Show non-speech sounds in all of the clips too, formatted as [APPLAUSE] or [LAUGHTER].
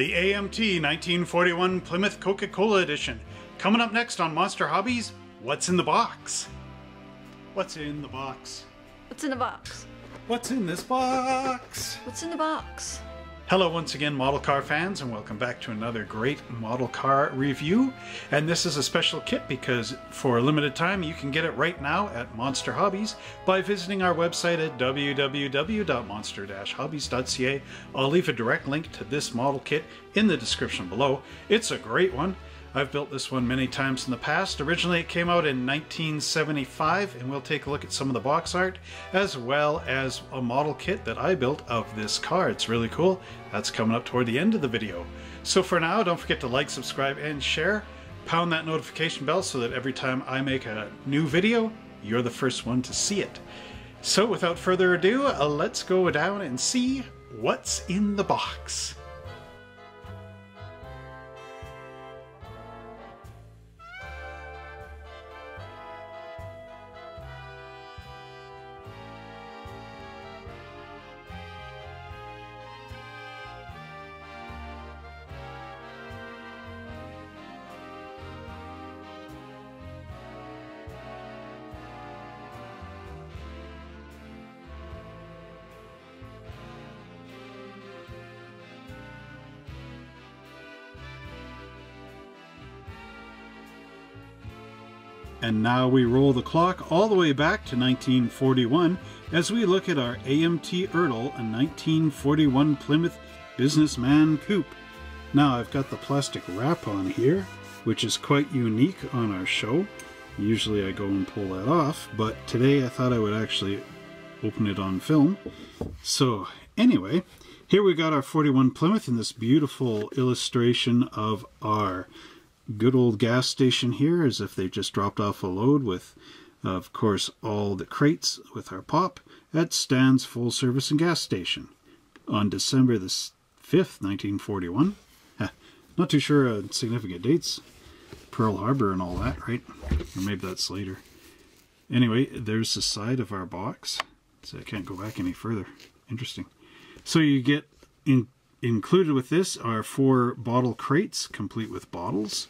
the AMT 1941 Plymouth Coca-Cola Edition. Coming up next on Monster Hobbies, what's in the box? What's in the box? What's in the box? What's in this box? What's in the box? Hello once again model car fans and welcome back to another great model car review. And this is a special kit because for a limited time you can get it right now at Monster Hobbies by visiting our website at www.monster-hobbies.ca. I'll leave a direct link to this model kit in the description below. It's a great one. I've built this one many times in the past. Originally it came out in 1975 and we'll take a look at some of the box art as well as a model kit that I built of this car. It's really cool. That's coming up toward the end of the video. So for now, don't forget to like, subscribe, and share. Pound that notification bell so that every time I make a new video, you're the first one to see it. So without further ado, uh, let's go down and see what's in the box. And now we roll the clock all the way back to 1941 as we look at our AMT Ertl, a 1941 Plymouth Businessman Coupe. Now I've got the plastic wrap on here, which is quite unique on our show. Usually I go and pull that off, but today I thought I would actually open it on film. So anyway, here we got our 41 Plymouth in this beautiful illustration of our good old gas station here as if they've just dropped off a load with, of course, all the crates with our pop at Stan's Full Service and Gas Station on December the 5th, 1941. [LAUGHS] Not too sure uh, significant dates. Pearl Harbor and all that, right? Or maybe that's later. Anyway, there's the side of our box. So I can't go back any further. Interesting. So you get in Included with this are four bottle crates, complete with bottles.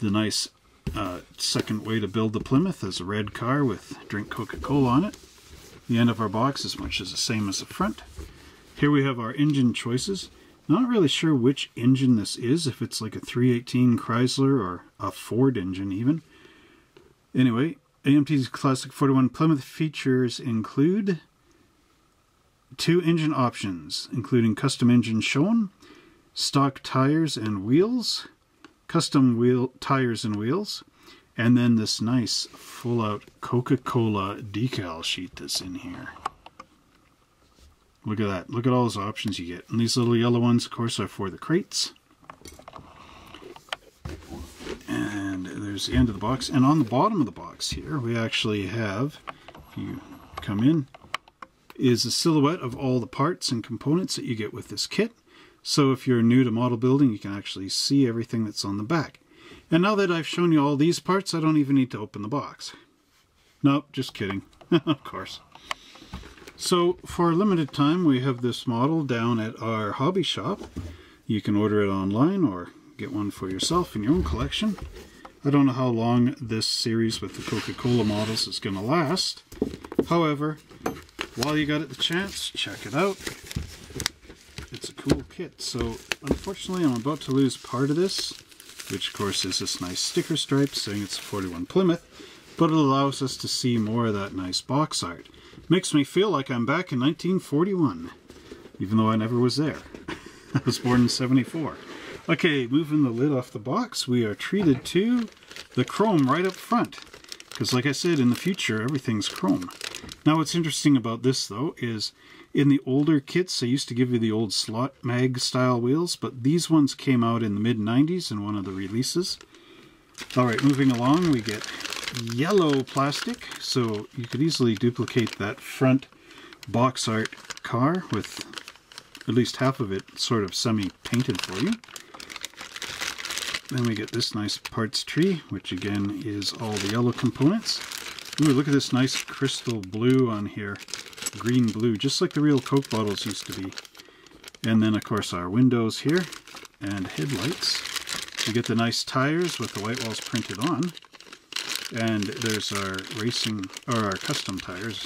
The nice uh, second way to build the Plymouth is a red car with drink Coca-Cola on it. The end of our box is much as the same as the front. Here we have our engine choices. Not really sure which engine this is, if it's like a 318 Chrysler or a Ford engine even. Anyway, AMT's Classic 41 Plymouth features include two engine options, including custom engine shown, stock tires and wheels, custom wheel tires and wheels, and then this nice full-out Coca-Cola decal sheet that's in here. Look at that. Look at all those options you get. And these little yellow ones, of course, are for the crates. And there's the end of the box. And on the bottom of the box here, we actually have, if you come in, is a silhouette of all the parts and components that you get with this kit. So if you're new to model building, you can actually see everything that's on the back. And now that I've shown you all these parts, I don't even need to open the box. Nope, just kidding. [LAUGHS] of course. So for a limited time, we have this model down at our hobby shop. You can order it online or get one for yourself in your own collection. I don't know how long this series with the Coca-Cola models is going to last. However, while you got it the chance, check it out. It's a cool kit. So unfortunately I'm about to lose part of this, which of course is this nice sticker stripe saying it's a 41 Plymouth, but it allows us to see more of that nice box art. Makes me feel like I'm back in 1941, even though I never was there. [LAUGHS] I was born in 74. Okay, moving the lid off the box, we are treated to the chrome right up front. Because like I said, in the future, everything's chrome. Now what's interesting about this though is in the older kits they used to give you the old slot mag style wheels but these ones came out in the mid 90s in one of the releases. Alright moving along we get yellow plastic so you could easily duplicate that front box art car with at least half of it sort of semi-painted for you. Then we get this nice parts tree, which again is all the yellow components. Ooh, look at this nice crystal blue on here. Green blue, just like the real Coke bottles used to be. And then, of course, our windows here. and headlights. You get the nice tires with the white walls printed on. And there's our racing, or our custom tires.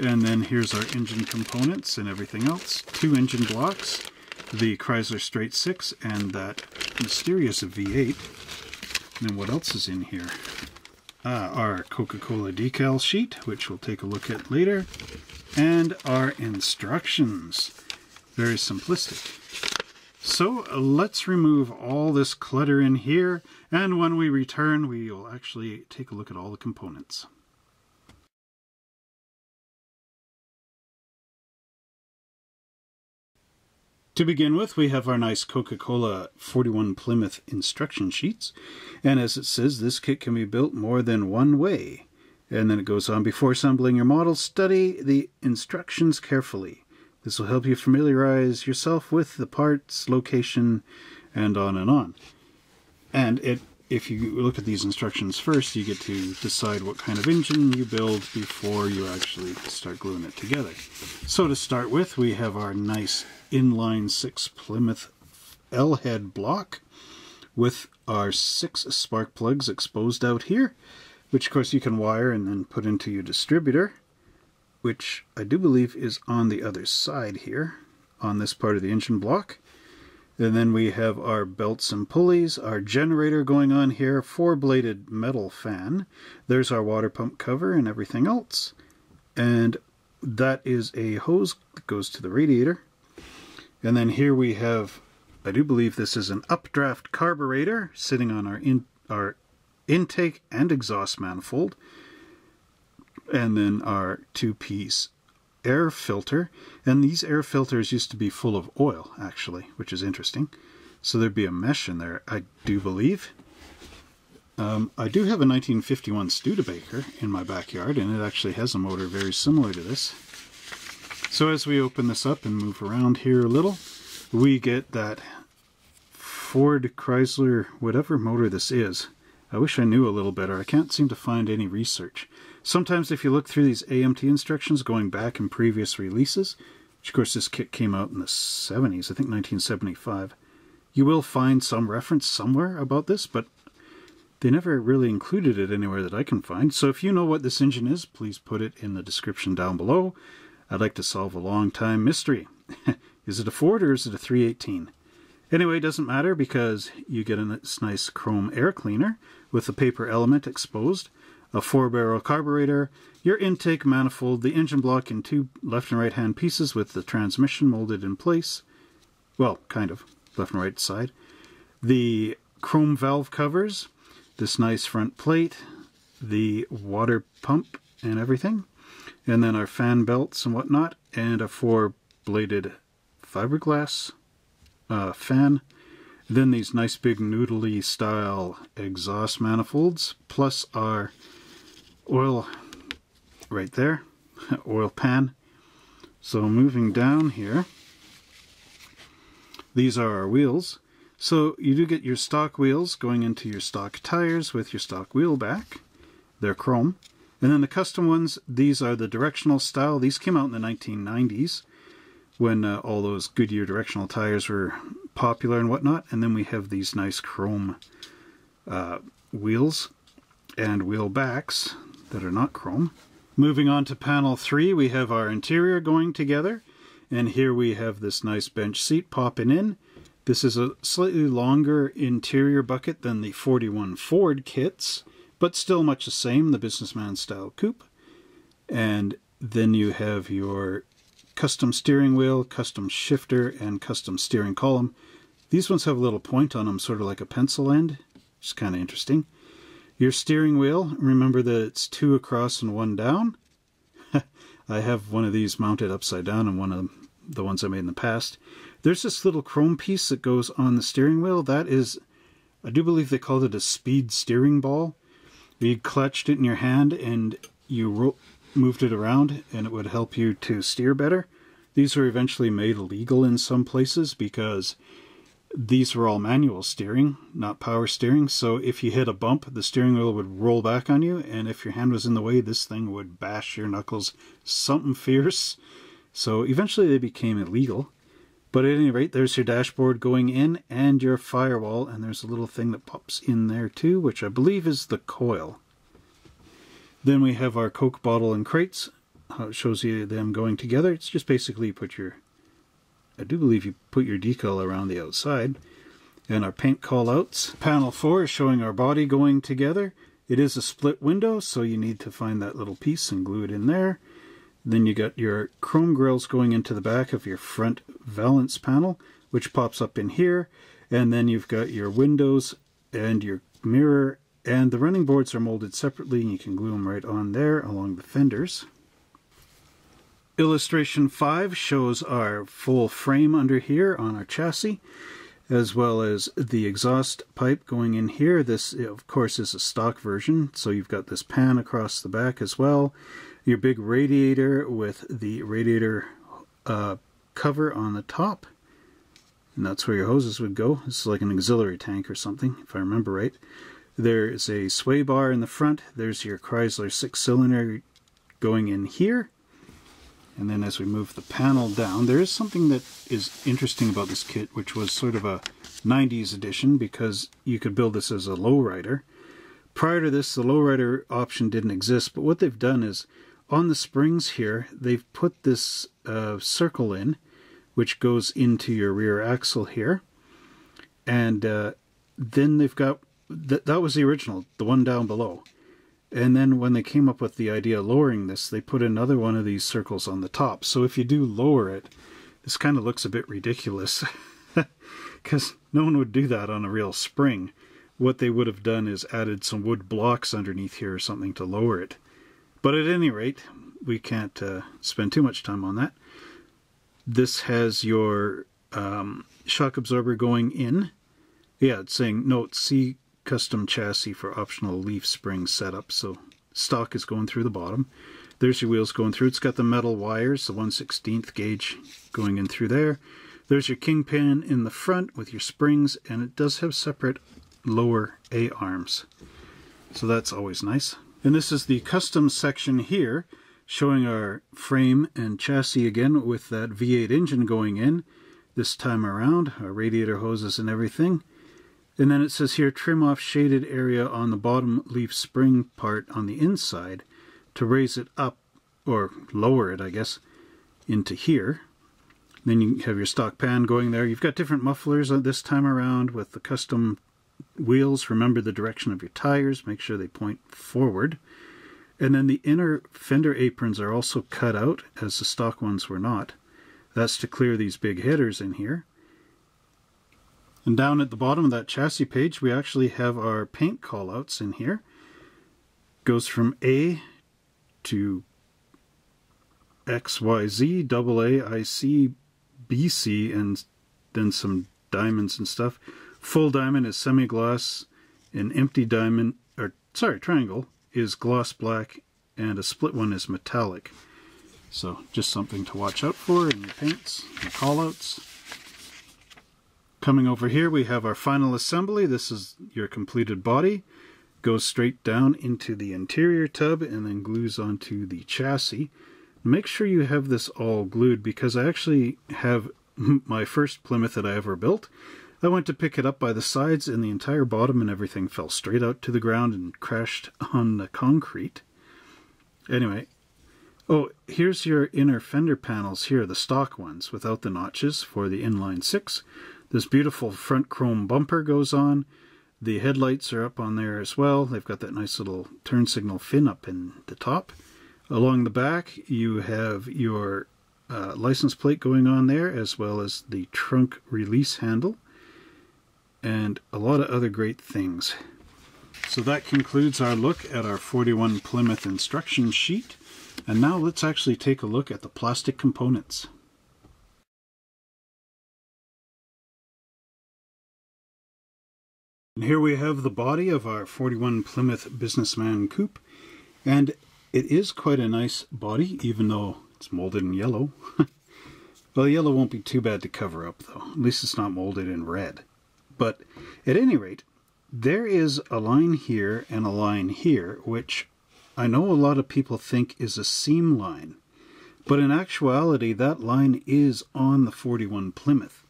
And then here's our engine components and everything else. Two engine blocks, the Chrysler Straight 6 and that mysterious V8. And then what else is in here? Uh, our Coca-Cola decal sheet, which we'll take a look at later. And our instructions. Very simplistic. So let's remove all this clutter in here, and when we return, we will actually take a look at all the components. To begin with, we have our nice Coca-Cola 41 Plymouth instruction sheets. And as it says, this kit can be built more than one way. And then it goes on, before assembling your model, study the instructions carefully. This will help you familiarize yourself with the parts, location, and on and on. And it, if you look at these instructions first, you get to decide what kind of engine you build before you actually start gluing it together. So to start with, we have our nice inline six Plymouth L-head block with our six spark plugs exposed out here, which of course you can wire and then put into your distributor, which I do believe is on the other side here on this part of the engine block. And then we have our belts and pulleys, our generator going on here, four-bladed metal fan. There's our water pump cover and everything else. And that is a hose that goes to the radiator. And then here we have, I do believe this is an updraft carburetor sitting on our, in, our intake and exhaust manifold. And then our two-piece air filter. And these air filters used to be full of oil, actually, which is interesting. So there'd be a mesh in there, I do believe. Um, I do have a 1951 Studebaker in my backyard, and it actually has a motor very similar to this. So as we open this up and move around here a little, we get that Ford Chrysler, whatever motor this is. I wish I knew a little better. I can't seem to find any research. Sometimes if you look through these AMT instructions going back in previous releases, which of course this kit came out in the 70s, I think 1975, you will find some reference somewhere about this, but they never really included it anywhere that I can find. So if you know what this engine is, please put it in the description down below. I'd like to solve a long time mystery. [LAUGHS] is it a Ford or is it a 318? Anyway, it doesn't matter because you get a nice chrome air cleaner with the paper element exposed, a four-barrel carburetor, your intake manifold, the engine block in two left and right hand pieces with the transmission molded in place. Well, kind of, left and right side. The chrome valve covers, this nice front plate, the water pump and everything and then our fan belts and whatnot, and a four-bladed fiberglass uh, fan. Then these nice big noodly style exhaust manifolds, plus our oil right there, [LAUGHS] oil pan. So moving down here, these are our wheels. So you do get your stock wheels going into your stock tires with your stock wheel back. They're chrome. And then the custom ones, these are the directional style. These came out in the 1990s when uh, all those Goodyear directional tires were popular and whatnot. And then we have these nice chrome uh, wheels and wheel backs that are not chrome. Moving on to panel 3, we have our interior going together. And here we have this nice bench seat popping in. This is a slightly longer interior bucket than the 41 Ford kits but still much the same, the businessman style coupe. And then you have your custom steering wheel, custom shifter, and custom steering column. These ones have a little point on them, sort of like a pencil end, which is kind of interesting. Your steering wheel, remember that it's two across and one down. [LAUGHS] I have one of these mounted upside down and one of the ones I made in the past. There's this little chrome piece that goes on the steering wheel. That is, I do believe they called it a speed steering ball you clutched it in your hand and you moved it around and it would help you to steer better. These were eventually made illegal in some places because these were all manual steering, not power steering. So if you hit a bump, the steering wheel would roll back on you. And if your hand was in the way, this thing would bash your knuckles something fierce. So eventually they became illegal. But at any rate, there's your dashboard going in and your firewall, and there's a little thing that pops in there too, which I believe is the coil. Then we have our Coke bottle and crates. How it shows you them going together. It's just basically you put your, I do believe you put your decal around the outside. And our paint callouts. Panel 4 is showing our body going together. It is a split window, so you need to find that little piece and glue it in there. Then you got your chrome grills going into the back of your front valance panel, which pops up in here. And then you've got your windows and your mirror and the running boards are molded separately and you can glue them right on there along the fenders. Illustration 5 shows our full frame under here on our chassis as well as the exhaust pipe going in here. This, of course, is a stock version, so you've got this pan across the back as well. Your big radiator with the radiator uh, cover on the top, and that's where your hoses would go. Is like an auxiliary tank or something, if I remember right. There is a sway bar in the front. There's your Chrysler six-cylinder going in here. And then as we move the panel down, there is something that is interesting about this kit, which was sort of a 90s edition because you could build this as a lowrider. Prior to this, the lowrider option didn't exist, but what they've done is on the springs here, they've put this uh, circle in, which goes into your rear axle here. And uh, then they've got, th that was the original, the one down below. And then when they came up with the idea of lowering this, they put another one of these circles on the top. So if you do lower it, this kind of looks a bit ridiculous. [LAUGHS] Because no one would do that on a real spring. What they would have done is added some wood blocks underneath here or something to lower it. But at any rate, we can't uh, spend too much time on that. This has your um, shock absorber going in. Yeah, it's saying note C custom chassis for optional leaf spring setup. So stock is going through the bottom. There's your wheels going through. It's got the metal wires, the 1 16th gauge going in through there. There's your kingpin in the front with your springs, and it does have separate lower A arms. So that's always nice. And this is the custom section here, showing our frame and chassis again with that V8 engine going in. This time around, our radiator hoses and everything. And then it says here, trim off shaded area on the bottom leaf spring part on the inside to raise it up, or lower it, I guess, into here. Then you have your stock pan going there. You've got different mufflers uh, this time around with the custom wheels. Remember the direction of your tires. Make sure they point forward. And then the inner fender aprons are also cut out, as the stock ones were not. That's to clear these big headers in here. And down at the bottom of that chassis page, we actually have our paint callouts in here. Goes from A to XYZ, double A, IC, BC, and then some diamonds and stuff. Full diamond is semi-gloss, an empty diamond, or sorry, triangle, is gloss black, and a split one is metallic. So just something to watch out for in your paints and callouts. Coming over here we have our final assembly. This is your completed body. Goes straight down into the interior tub and then glues onto the chassis. Make sure you have this all glued because I actually have [LAUGHS] my first Plymouth that I ever built. I went to pick it up by the sides and the entire bottom and everything fell straight out to the ground and crashed on the concrete. Anyway, oh, here's your inner fender panels here, the stock ones without the notches for the inline 6. This beautiful front chrome bumper goes on. The headlights are up on there as well. They've got that nice little turn signal fin up in the top. Along the back, you have your uh, license plate going on there, as well as the trunk release handle, and a lot of other great things. So that concludes our look at our 41 Plymouth instruction sheet. And now let's actually take a look at the plastic components. And here we have the body of our 41 Plymouth Businessman Coupe. And it is quite a nice body, even though it's molded in yellow. [LAUGHS] well, yellow won't be too bad to cover up, though. At least it's not molded in red. But at any rate, there is a line here and a line here, which I know a lot of people think is a seam line. But in actuality, that line is on the 41 Plymouth.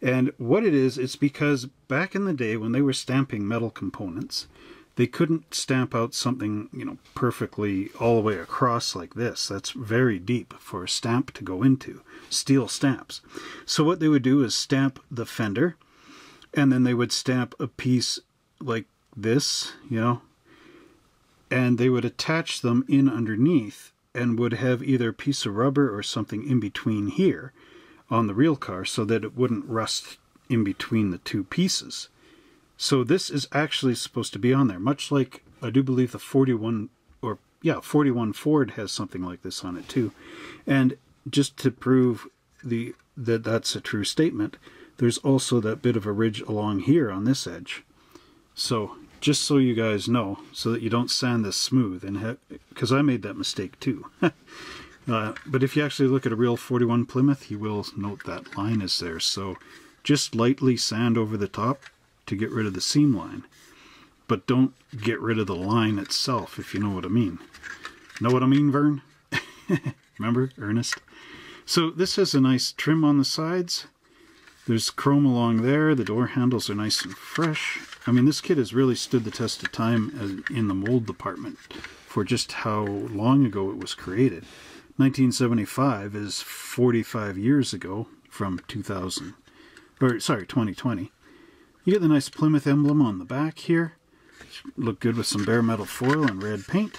And what it is, it's because back in the day when they were stamping metal components, they couldn't stamp out something, you know, perfectly all the way across like this. That's very deep for a stamp to go into, steel stamps. So what they would do is stamp the fender, and then they would stamp a piece like this, you know, and they would attach them in underneath and would have either a piece of rubber or something in between here on the real car so that it wouldn't rust in between the two pieces. So this is actually supposed to be on there, much like I do believe the 41 or yeah, 41 Ford has something like this on it too. And just to prove the that that's a true statement, there's also that bit of a ridge along here on this edge. So just so you guys know, so that you don't sand this smooth, and because I made that mistake too. [LAUGHS] uh, but if you actually look at a real 41 Plymouth, you will note that line is there. So just lightly sand over the top to get rid of the seam line. But don't get rid of the line itself, if you know what I mean. Know what I mean, Vern? [LAUGHS] Remember, Ernest? So this has a nice trim on the sides. There's chrome along there. The door handles are nice and fresh. I mean, this kit has really stood the test of time in the mold department for just how long ago it was created. 1975 is 45 years ago from 2000, or sorry, 2020. You get the nice Plymouth emblem on the back here. Look good with some bare metal foil and red paint.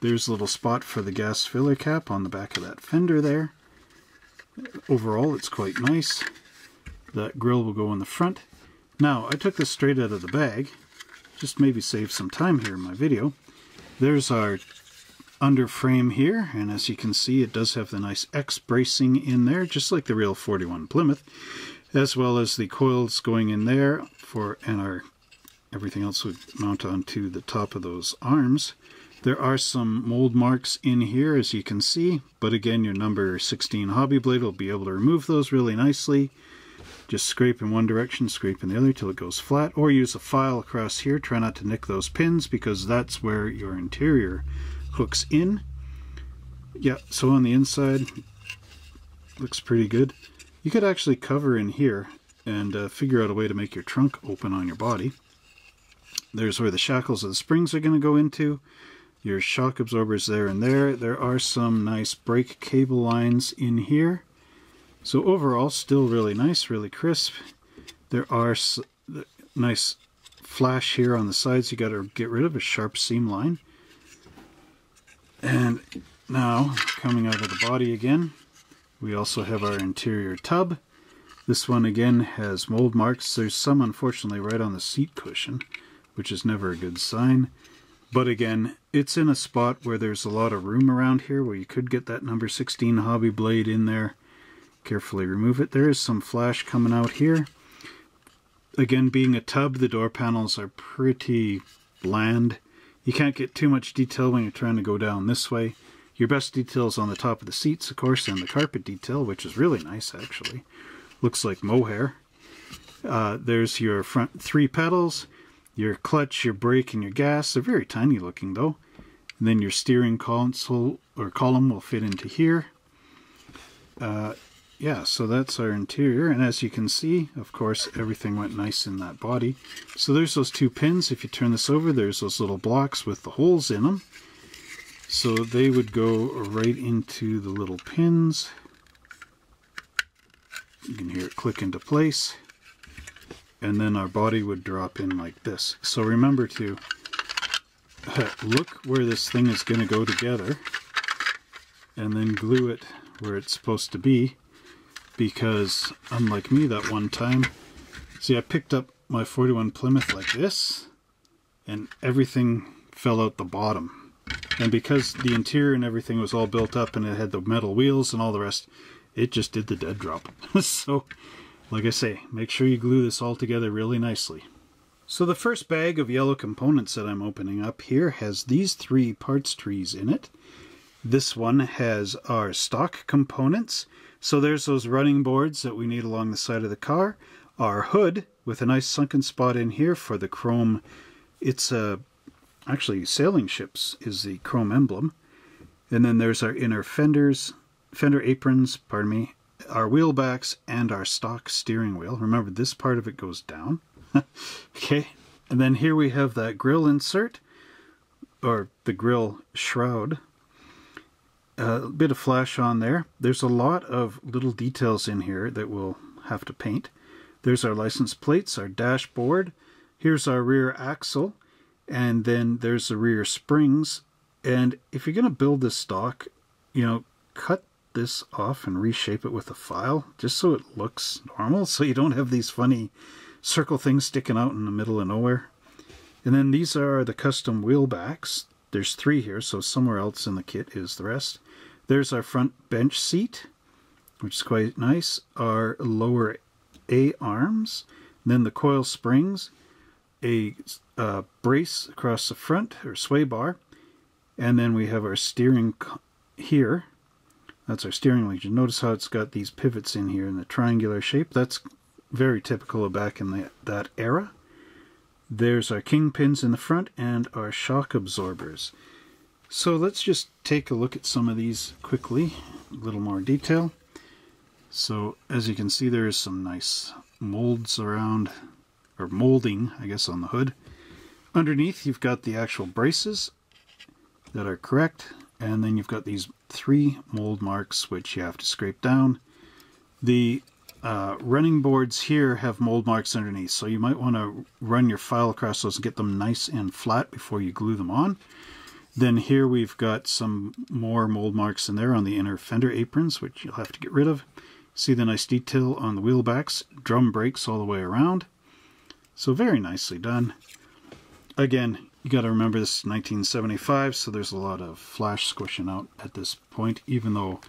There's a little spot for the gas filler cap on the back of that fender there. Overall, it's quite nice. That grill will go in the front. Now, I took this straight out of the bag, just maybe save some time here in my video. There's our under frame here, and as you can see, it does have the nice X bracing in there, just like the real 41 Plymouth as well as the coils going in there for and our everything else would mount onto the top of those arms. There are some mold marks in here as you can see, but again your number 16 hobby blade will be able to remove those really nicely. Just scrape in one direction, scrape in the other till it goes flat, or use a file across here. Try not to nick those pins because that's where your interior hooks in. Yeah, so on the inside, looks pretty good. You could actually cover in here and uh, figure out a way to make your trunk open on your body. There's where the shackles of the springs are going to go into. Your shock absorbers there and there. There are some nice brake cable lines in here. So overall, still really nice, really crisp. There are nice flash here on the sides you got to get rid of, a sharp seam line. And now, coming out of the body again, we also have our interior tub. This one again has mold marks. There's some unfortunately right on the seat cushion, which is never a good sign. But again, it's in a spot where there's a lot of room around here where you could get that number 16 hobby blade in there. Carefully remove it. There is some flash coming out here. Again, being a tub, the door panels are pretty bland. You can't get too much detail when you're trying to go down this way. Your best details on the top of the seats, of course, and the carpet detail, which is really nice, actually. Looks like mohair. Uh, there's your front three pedals, your clutch, your brake, and your gas. They're very tiny looking, though. And then your steering console or column will fit into here. Uh, yeah, so that's our interior. And as you can see, of course, everything went nice in that body. So there's those two pins. If you turn this over, there's those little blocks with the holes in them. So they would go right into the little pins. You can hear it click into place. And then our body would drop in like this. So remember to [LAUGHS] look where this thing is going to go together and then glue it where it's supposed to be because unlike me that one time see I picked up my 41 Plymouth like this and everything fell out the bottom and because the interior and everything was all built up and it had the metal wheels and all the rest, it just did the dead drop. [LAUGHS] so, like I say, make sure you glue this all together really nicely. So the first bag of yellow components that I'm opening up here has these three parts trees in it. This one has our stock components. So there's those running boards that we need along the side of the car. Our hood with a nice sunken spot in here for the chrome. It's a actually sailing ships is the chrome emblem. And then there's our inner fenders, fender aprons, pardon me, our wheel backs, and our stock steering wheel. Remember, this part of it goes down. [LAUGHS] okay, and then here we have that grill insert, or the grill shroud. A bit of flash on there. There's a lot of little details in here that we'll have to paint. There's our license plates, our dashboard. Here's our rear axle, and then there's the rear springs. And if you're going to build this stock, you know, cut this off and reshape it with a file just so it looks normal [LAUGHS] so you don't have these funny circle things sticking out in the middle of nowhere. And then these are the custom wheel backs. There's three here, so somewhere else in the kit is the rest. There's our front bench seat, which is quite nice. Our lower A arms, then the coil springs, a uh, brace across the front, or sway bar, and then we have our steering here. That's our steering legion. Notice how it's got these pivots in here in the triangular shape. That's very typical of back in the, that era. There's our kingpins in the front and our shock absorbers. So let's just take a look at some of these quickly, a little more detail. So as you can see there's some nice molds around, or molding I guess on the hood. Underneath you've got the actual braces that are correct and then you've got these three mold marks which you have to scrape down. The uh, running boards here have mold marks underneath, so you might want to run your file across those and get them nice and flat before you glue them on. Then here we've got some more mold marks in there on the inner fender aprons, which you'll have to get rid of. See the nice detail on the wheel backs, drum brakes all the way around. So very nicely done. Again, you got to remember this is 1975, so there's a lot of flash squishing out at this point, even though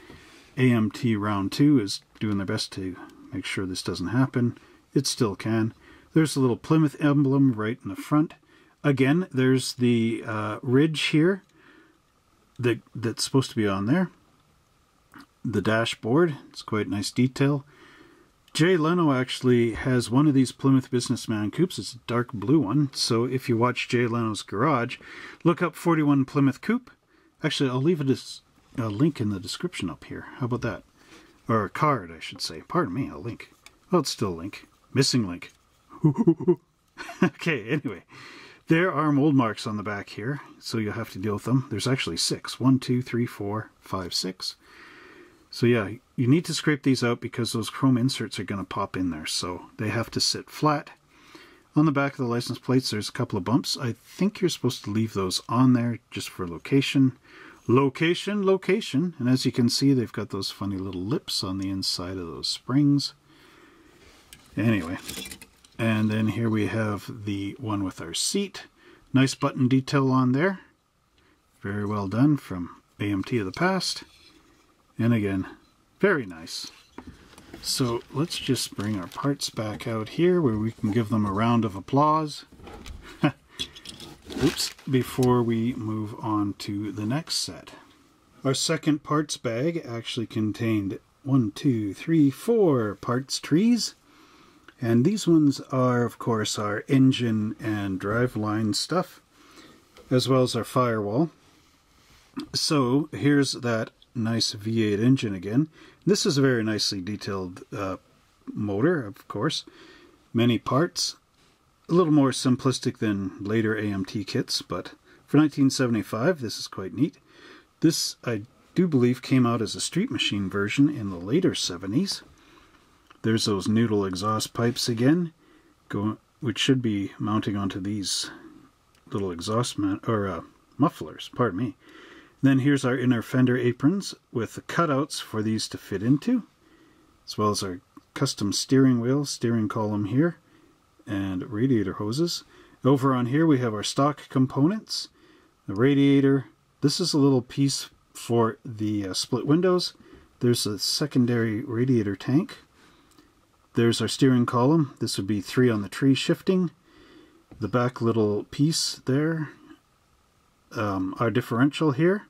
AMT Round 2 is doing their best to make sure this doesn't happen. It still can. There's a little Plymouth emblem right in the front. Again, there's the uh, ridge here that that's supposed to be on there. The dashboard, it's quite nice detail. Jay Leno actually has one of these Plymouth Businessman coupes. It's a dark blue one. So if you watch Jay Leno's Garage, look up 41 Plymouth Coupe. Actually, I'll leave a, a link in the description up here. How about that? Or a card, I should say. Pardon me, a link. Well, it's still a link. Missing link. [LAUGHS] okay, anyway. There are mold marks on the back here, so you'll have to deal with them. There's actually six. One, two, three, four, five, six. So yeah, you need to scrape these out because those chrome inserts are going to pop in there, so they have to sit flat. On the back of the license plates, there's a couple of bumps. I think you're supposed to leave those on there just for location. Location, location. And as you can see, they've got those funny little lips on the inside of those springs. Anyway, and then here we have the one with our seat. Nice button detail on there. Very well done from AMT of the past. And again, very nice. So let's just bring our parts back out here where we can give them a round of applause. [LAUGHS] Oops, before we move on to the next set. Our second parts bag actually contained one, two, three, four parts trees. And these ones are, of course, our engine and driveline stuff, as well as our firewall. So here's that nice V8 engine again. This is a very nicely detailed uh, motor, of course. Many parts. A little more simplistic than later AMT kits, but for 1975 this is quite neat. This, I do believe, came out as a street machine version in the later 70s. There's those noodle exhaust pipes again, go, which should be mounting onto these little exhaust or uh, mufflers, pardon me. Then here's our inner fender aprons with the cutouts for these to fit into, as well as our custom steering wheel, steering column here, and radiator hoses. Over on here we have our stock components, the radiator. This is a little piece for the uh, split windows. There's a secondary radiator tank. There's our steering column. This would be three on the tree shifting. The back little piece there. Um, our differential here.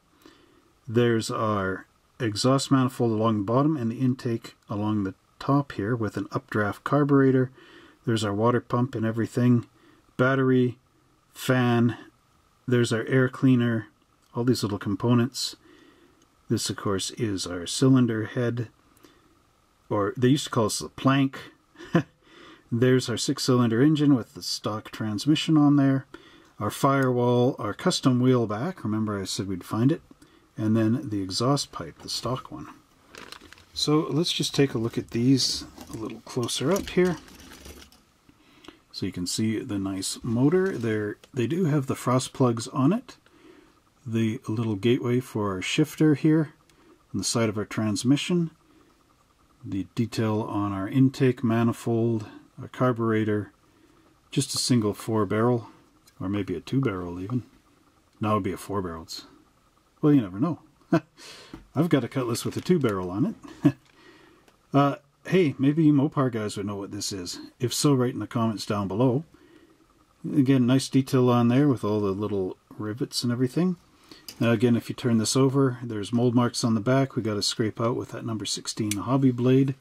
There's our exhaust manifold along the bottom and the intake along the top here with an updraft carburetor. There's our water pump and everything. Battery, fan, there's our air cleaner, all these little components. This, of course, is our cylinder head, or they used to call us the plank. [LAUGHS] There's our six-cylinder engine with the stock transmission on there. Our firewall, our custom wheel back, remember I said we'd find it, and then the exhaust pipe, the stock one. So let's just take a look at these a little closer up here. So you can see the nice motor. There, they do have the frost plugs on it. The little gateway for our shifter here on the side of our transmission. The detail on our intake manifold, our carburetor, just a single four barrel, or maybe a two barrel even. Now it would be a four barrels. Well, you never know. [LAUGHS] I've got a Cutlass with a two barrel on it. [LAUGHS] uh, hey, maybe you Mopar guys would know what this is. If so, write in the comments down below. Again, nice detail on there with all the little rivets and everything. Now again, if you turn this over, there's mold marks on the back. We got to scrape out with that number 16 hobby blade.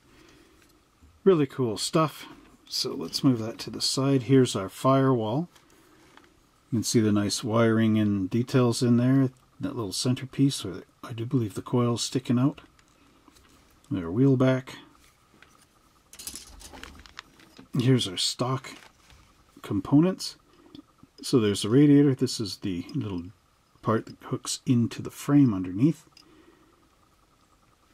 Really cool stuff. So let's move that to the side. Here's our firewall. You can see the nice wiring and details in there. That little centerpiece, where I do believe the coil's sticking out. Their wheel back. Here's our stock components. So there's the radiator. This is the little part that hooks into the frame underneath.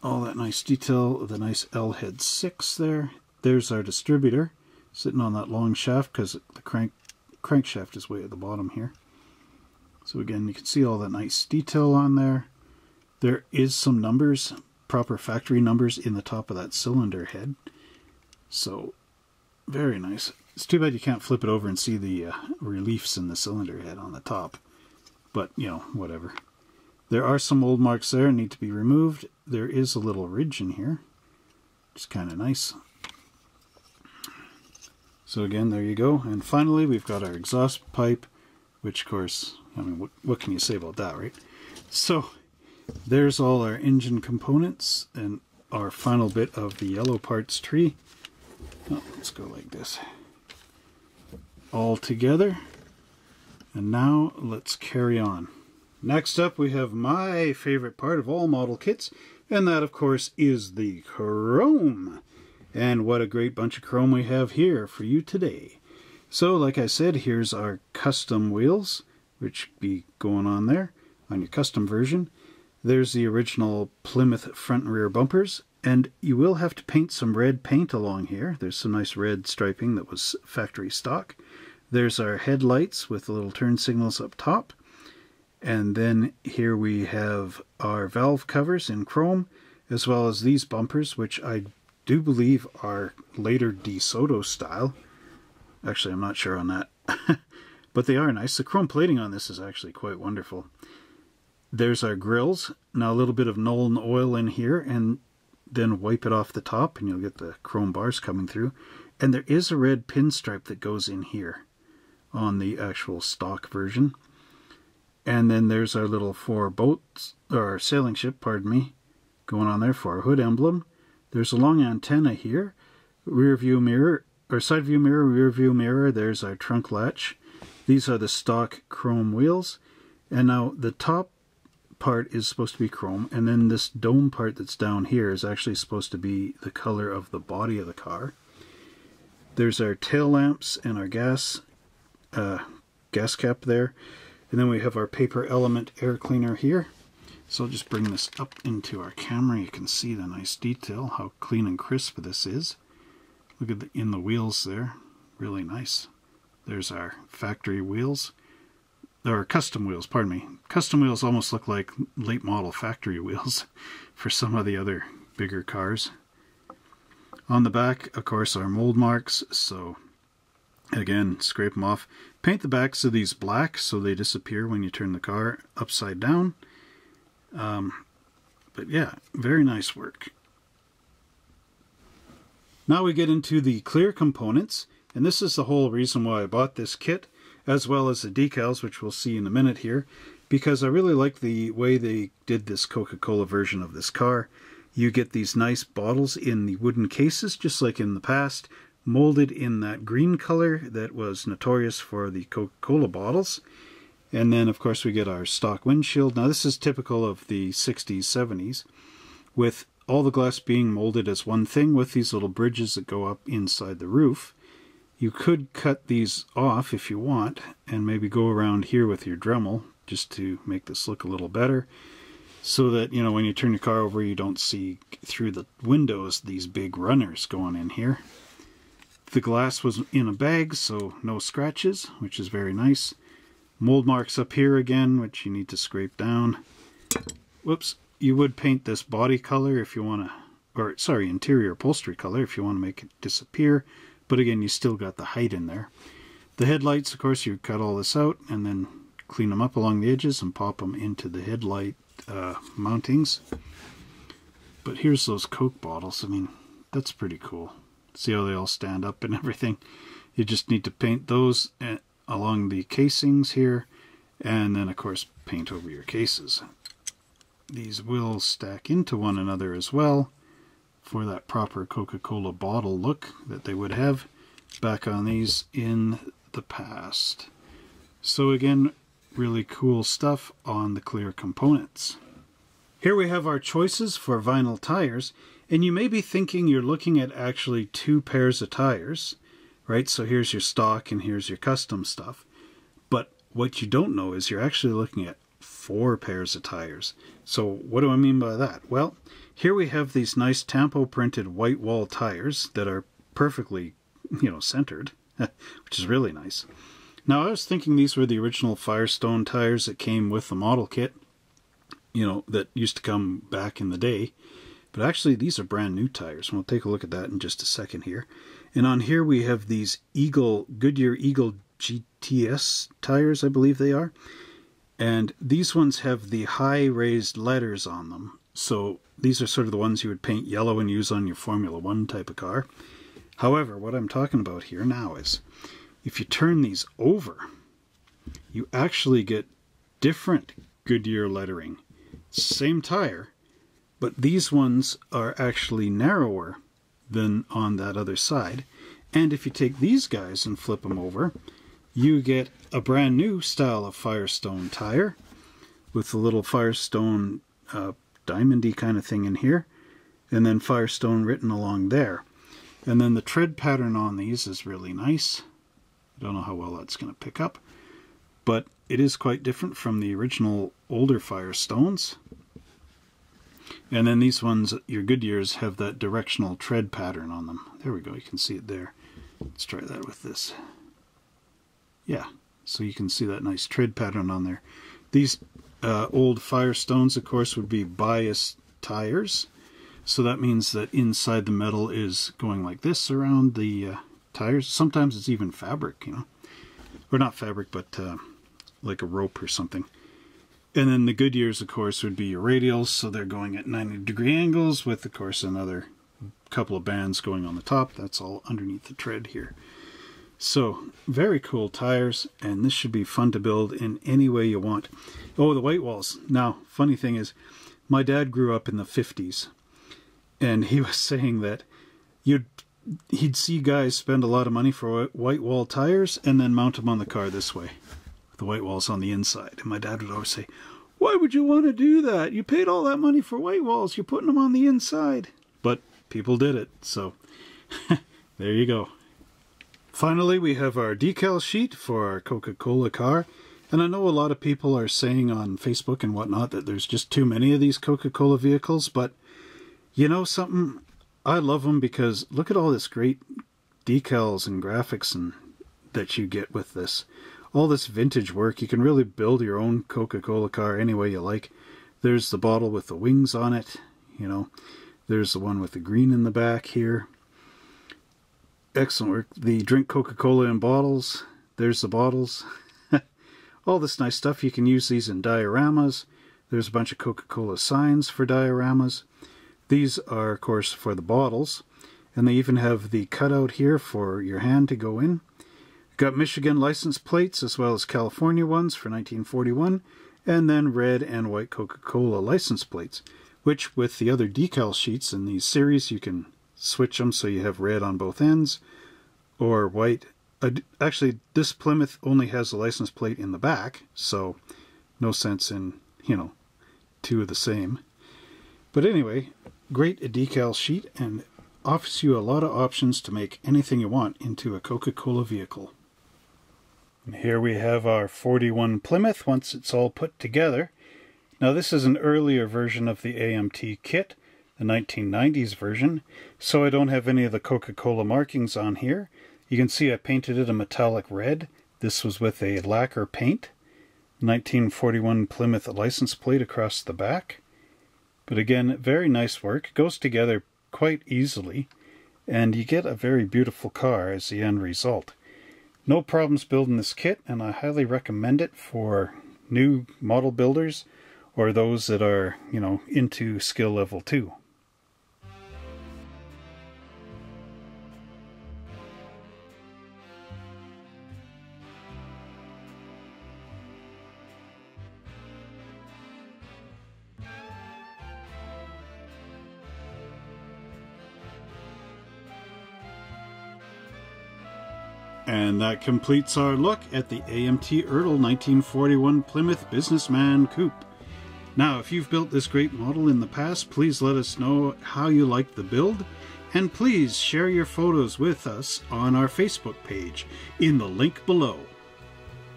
All that nice detail, of the nice L-head 6 there. There's our distributor sitting on that long shaft because the crank crankshaft is way at the bottom here. So again, you can see all that nice detail on there. There is some numbers, proper factory numbers in the top of that cylinder head. So very nice. It's too bad you can't flip it over and see the uh, reliefs in the cylinder head on the top. But, you know, whatever. There are some old marks there need to be removed. There is a little ridge in here. It's kind of nice. So again, there you go. And finally, we've got our exhaust pipe, which, of course, I mean, what, what can you say about that, right? So, there's all our engine components and our final bit of the yellow parts tree. Oh, let's go like this. All together. And now let's carry on. Next up we have my favorite part of all model kits, and that of course is the chrome. And what a great bunch of chrome we have here for you today. So like I said, here's our custom wheels, which be going on there on your custom version. There's the original Plymouth front and rear bumpers, and you will have to paint some red paint along here. There's some nice red striping that was factory stock. There's our headlights with little turn signals up top. And then here we have our valve covers in chrome, as well as these bumpers, which I do believe are later DeSoto style. Actually, I'm not sure on that. [LAUGHS] but they are nice. The chrome plating on this is actually quite wonderful. There's our grills. Now a little bit of Nuln oil in here, and then wipe it off the top and you'll get the chrome bars coming through. And there is a red pinstripe that goes in here on the actual stock version. And then there's our little four boats, or our sailing ship, pardon me, going on there for our hood emblem. There's a long antenna here, rear view mirror, or side view mirror, rear view mirror. There's our trunk latch. These are the stock chrome wheels. And now the top part is supposed to be chrome, and then this dome part that's down here is actually supposed to be the color of the body of the car. There's our tail lamps and our gas uh, gas cap there. And then we have our paper element air cleaner here. So I'll just bring this up into our camera. You can see the nice detail, how clean and crisp this is. Look at the in the wheels there. Really nice. There's our factory wheels or custom wheels, pardon me. Custom wheels almost look like late model factory [LAUGHS] wheels for some of the other bigger cars. On the back, of course, are mold marks, so again, scrape them off. Paint the backs of these black so they disappear when you turn the car upside down. Um, but yeah, very nice work. Now we get into the clear components, and this is the whole reason why I bought this kit as well as the decals, which we'll see in a minute here, because I really like the way they did this Coca-Cola version of this car. You get these nice bottles in the wooden cases, just like in the past, molded in that green color that was notorious for the Coca-Cola bottles. And then, of course, we get our stock windshield. Now, this is typical of the 60s, 70s, with all the glass being molded as one thing with these little bridges that go up inside the roof. You could cut these off if you want and maybe go around here with your Dremel just to make this look a little better so that, you know, when you turn your car over, you don't see through the windows these big runners going in here. The glass was in a bag, so no scratches, which is very nice. Mold marks up here again, which you need to scrape down. Whoops. You would paint this body color if you want to, or sorry, interior upholstery color if you want to make it disappear. But again, you still got the height in there. The headlights, of course, you cut all this out and then clean them up along the edges and pop them into the headlight uh, mountings. But here's those Coke bottles. I mean, that's pretty cool. See how they all stand up and [LAUGHS] everything. You just need to paint those eh, along the casings here and then of course paint over your cases. These will stack into one another as well for that proper Coca-Cola bottle look that they would have back on these in the past. So again, really cool stuff on the clear components. Here we have our choices for vinyl tires, and you may be thinking you're looking at actually two pairs of tires right? So here's your stock and here's your custom stuff. But what you don't know is you're actually looking at four pairs of tires. So what do I mean by that? Well, here we have these nice Tampo printed white wall tires that are perfectly, you know, centered, [LAUGHS] which is really nice. Now I was thinking these were the original Firestone tires that came with the model kit, you know, that used to come back in the day. But actually these are brand new tires. We'll take a look at that in just a second here. And on here we have these Eagle, Goodyear Eagle GTS tires, I believe they are. And these ones have the high raised letters on them. So these are sort of the ones you would paint yellow and use on your Formula One type of car. However, what I'm talking about here now is if you turn these over, you actually get different Goodyear lettering. Same tire, but these ones are actually narrower than on that other side. And if you take these guys and flip them over, you get a brand new style of Firestone tire with the little Firestone uh, diamondy kind of thing in here, and then Firestone written along there. And then the tread pattern on these is really nice. I don't know how well that's going to pick up, but it is quite different from the original older Firestones. And then these ones, your Goodyears, have that directional tread pattern on them. There we go, you can see it there. Let's try that with this. Yeah, so you can see that nice tread pattern on there. These uh, old Firestones, of course, would be bias tires. So that means that inside the metal is going like this around the uh, tires. Sometimes it's even fabric, you know. Or not fabric, but uh, like a rope or something. And then the Goodyears, of course, would be your radials, so they're going at 90 degree angles with, of course, another couple of bands going on the top. That's all underneath the tread here. So, very cool tires, and this should be fun to build in any way you want. Oh, the white walls. Now, funny thing is, my dad grew up in the 50s, and he [LAUGHS] was saying that you'd he'd see guys spend a lot of money for white wall tires and then mount them on the car this way the white walls on the inside. And my dad would always say, Why would you want to do that? You paid all that money for white walls, you're putting them on the inside. But people did it, so [LAUGHS] there you go. Finally, we have our decal sheet for our Coca Cola car. And I know a lot of people are saying on Facebook and whatnot that there's just too many of these Coca Cola vehicles, but you know something? I love them because look at all this great decals and graphics and that you get with this all this vintage work. You can really build your own Coca-Cola car any way you like. There's the bottle with the wings on it, you know. There's the one with the green in the back here. Excellent work. The drink Coca-Cola in bottles. There's the bottles. [LAUGHS] all this nice stuff. You can use these in dioramas. There's a bunch of Coca-Cola signs for dioramas. These are, of course, for the bottles. And they even have the cutout here for your hand to go in. Got Michigan license plates as well as California ones for 1941, and then red and white Coca-Cola license plates, which with the other decal sheets in these series, you can switch them so you have red on both ends, or white uh, actually, this Plymouth only has a license plate in the back, so no sense in, you know, two of the same. But anyway, great a decal sheet and offers you a lot of options to make anything you want into a Coca-Cola vehicle. Here we have our 41 Plymouth once it's all put together. Now this is an earlier version of the AMT kit, the 1990s version, so I don't have any of the Coca-Cola markings on here. You can see I painted it a metallic red. This was with a lacquer paint. 1941 Plymouth license plate across the back. But again, very nice work. Goes together quite easily, and you get a very beautiful car as the end result. No problems building this kit, and I highly recommend it for new model builders or those that are, you know, into skill level 2. And that completes our look at the AMT Ertl 1941 Plymouth Businessman Coupe. Now, if you've built this great model in the past, please let us know how you liked the build, and please share your photos with us on our Facebook page in the link below.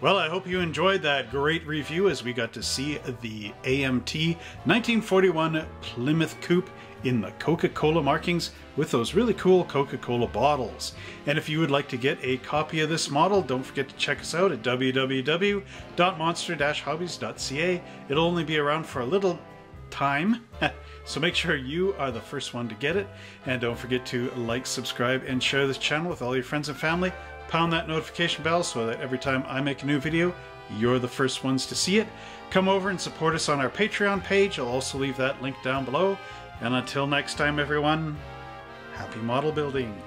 Well, I hope you enjoyed that great review as we got to see the AMT 1941 Plymouth Coupe in the Coca-Cola markings with those really cool Coca-Cola bottles. And if you would like to get a copy of this model, don't forget to check us out at www.monster-hobbies.ca. It'll only be around for a little time, [LAUGHS] so make sure you are the first one to get it. And don't forget to like, subscribe, and share this channel with all your friends and family. Pound that notification bell so that every time I make a new video, you're the first ones to see it. Come over and support us on our Patreon page. I'll also leave that link down below. And until next time, everyone, happy model building.